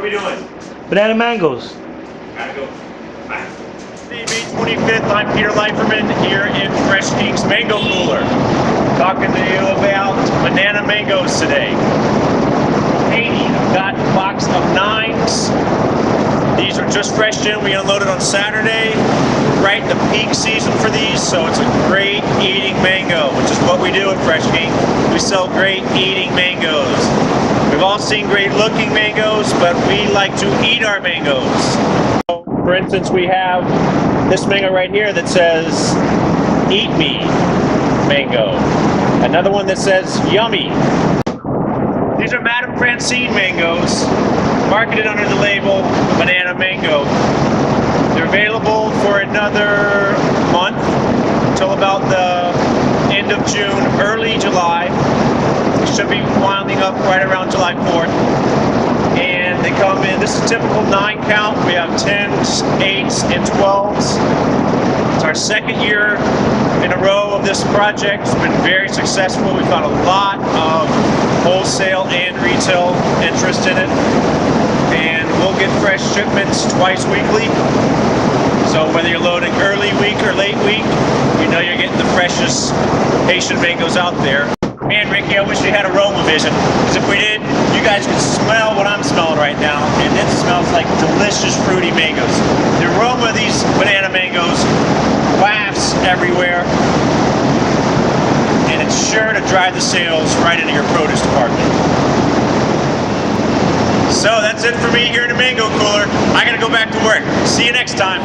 Banana mangoes. Gotta go. Bye. May 25th, I'm Peter Leiferman here in Fresh King's Mango Cooler. Talking to you about banana mangoes today. Haiti, I've got a box of nines. These are just fresh in. We unloaded on Saturday, right in the peak season for these, so it's a great eating mango, which is what we do at Fresh King. We sell great eating mangoes. We've all seen great looking mangoes, but we like to eat our mangoes. For instance, we have this mango right here that says, Eat Me Mango. Another one that says, Yummy. These are Madame Francine mangoes, marketed under the label Banana Mango. They're available for another month until about the end of June, early July. Should be winding up right around July 4th. And they come in, this is a typical 9 count. We have 10s, 8s, and 12s. It's our second year in a row of this project. It's been very successful. We've got a lot of wholesale and retail interest in it. And we'll get fresh shipments twice weekly. So whether you're loading early week or late week, you know you're getting the freshest Haitian mangoes out there. Man, Ricky, I wish we had aroma vision. Because if we did, you guys could smell what I'm smelling right now. And it smells like delicious fruity mangoes. The aroma of these banana mangoes wafts everywhere. And it's sure to drive the sales right into your produce department. So that's it for me here in the mango cooler. I gotta go back to work. See you next time.